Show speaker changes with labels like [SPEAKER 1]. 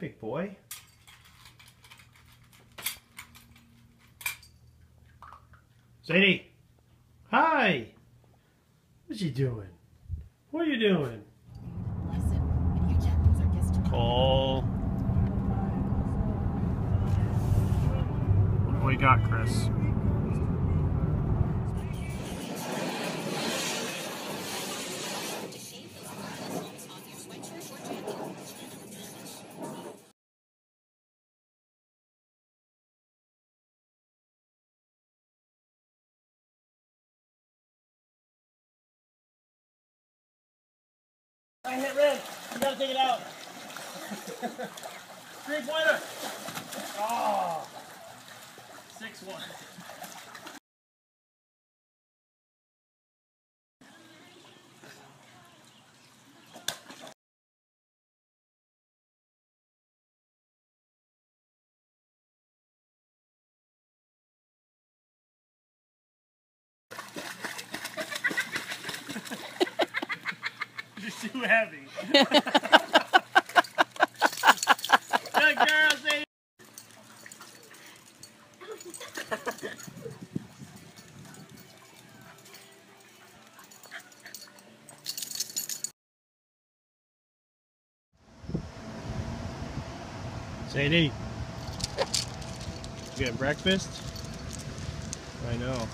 [SPEAKER 1] Big boy. Sadie. Hi. What's you doing? What are you doing? Call. What do we got, Chris? I hit red. You gotta take it out. Three pointer. Oh. Ah. Six one. You're too heavy. Good girl, Sadie. Sadie, you get breakfast? I know.